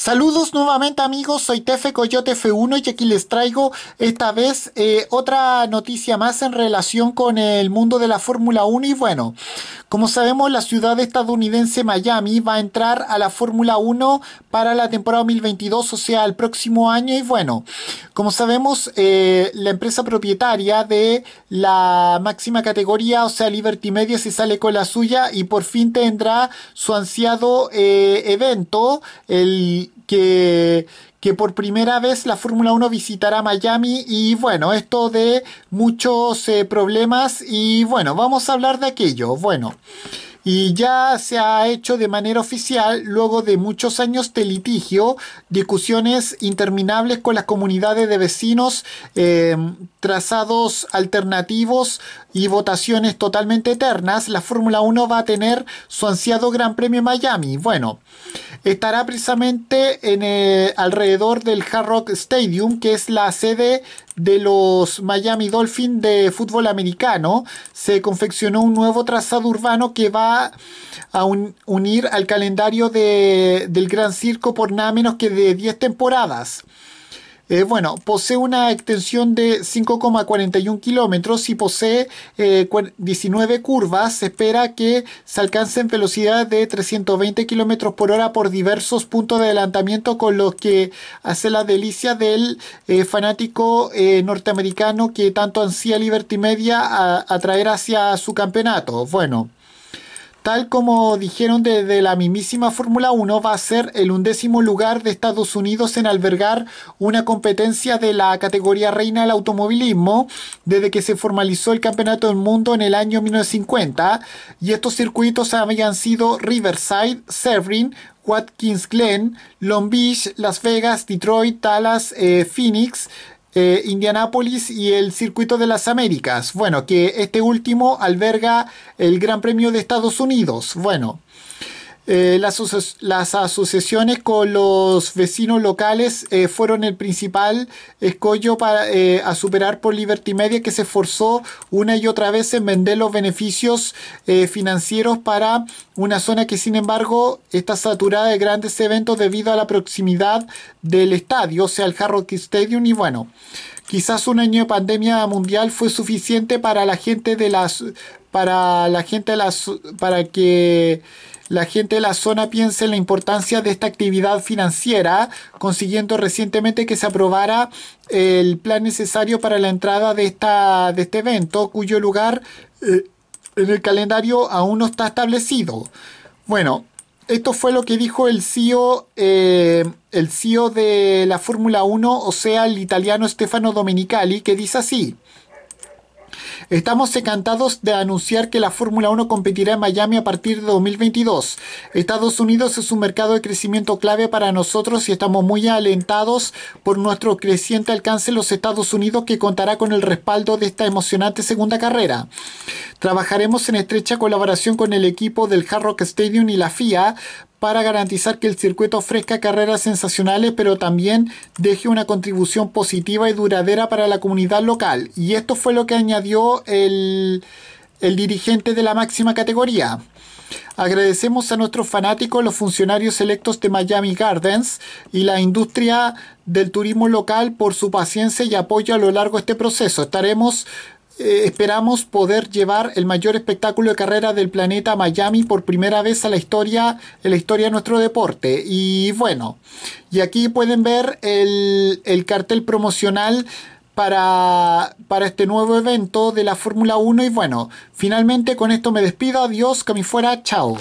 Saludos nuevamente amigos, soy Tefe Coyote F1 y aquí les traigo esta vez eh, otra noticia más en relación con el mundo de la Fórmula 1 y bueno, como sabemos la ciudad estadounidense Miami va a entrar a la Fórmula 1 para la temporada 2022, o sea, el próximo año. Y bueno, como sabemos eh, la empresa propietaria de la máxima categoría, o sea, Liberty Media se sale con la suya y por fin tendrá su ansiado eh, evento, el que, que por primera vez la Fórmula 1 visitará Miami y bueno, esto de muchos eh, problemas y bueno, vamos a hablar de aquello. Bueno y ya se ha hecho de manera oficial luego de muchos años de litigio, discusiones interminables con las comunidades de vecinos, eh, trazados alternativos y votaciones totalmente eternas, la Fórmula 1 va a tener su ansiado Gran Premio Miami. Bueno, estará precisamente en, eh, alrededor del Hard Rock Stadium, que es la sede de los Miami Dolphins de fútbol americano, se confeccionó un nuevo trazado urbano que va a unir al calendario del Gran Circo por nada menos que de 10 temporadas. Eh, bueno, posee una extensión de 5,41 kilómetros y posee 19 eh, curvas. Se espera que se alcancen velocidades de 320 kilómetros por hora por diversos puntos de adelantamiento, con los que hace la delicia del eh, fanático norteamericano que tanto ansía Liberty Media a atraer hacia su campeonato. Bueno. Tal como dijeron desde la mismísima Fórmula 1, va a ser el undécimo lugar de Estados Unidos en albergar una competencia de la categoría reina del automovilismo desde que se formalizó el Campeonato del Mundo en el año 1950. Y estos circuitos habían sido Riverside, Sebring, Watkins Glen, Long Beach, Las Vegas, Detroit, Dallas, eh, Phoenix, eh, Indianápolis y el Circuito de las Américas. Bueno, que este último alberga el Gran Premio de Estados Unidos. Bueno, eh, las, asociaciones con los vecinos locales eh, fueron el principal escollo para, eh, a superar por Liberty Media que se esforzó una y otra vez en vender los beneficios financieros para una zona que sin embargo está saturada de grandes eventos debido a la proximidad del estadio, o sea el Hard Rock Stadium y bueno. Quizás un año de pandemia mundial fue suficiente para la gente de las para la gente de las para que la gente de la zona piensa en la importancia de esta actividad financiera, consiguiendo recientemente que se aprobara el plan necesario para la entrada de, esta, de este evento, cuyo lugar eh, en el calendario aún no está establecido. Bueno, esto fue lo que dijo el CEO, eh, el CEO de la Fórmula 1, o sea, el italiano Stefano Domenicali, que dice así. Estamos encantados de anunciar que la Fórmula 1 competirá en Miami a partir de 2022. Estados Unidos es un mercado de crecimiento clave para nosotros y estamos muy alentados por nuestro creciente alcance en los Estados Unidos que contará con el respaldo de esta emocionante segunda carrera. Trabajaremos en estrecha colaboración con el equipo del Hard Rock Stadium y la FIA para garantizar que el circuito ofrezca carreras sensacionales, pero también deje una contribución positiva y duradera para la comunidad local. Y esto fue lo que añadió el, dirigente de la máxima categoría. Agradecemos a nuestros fanáticos, los funcionarios electos de Miami Gardens y la industria del turismo local por su paciencia y apoyo a lo largo de este proceso. Estaremos eh, esperamos poder llevar el mayor espectáculo de carrera del planeta Miami por primera vez a la historia, en la historia de nuestro deporte. Y bueno, y aquí pueden ver el, el cartel promocional para, para, este nuevo evento de la Fórmula 1 y bueno, finalmente con esto me despido, adiós, que me fuera, chao.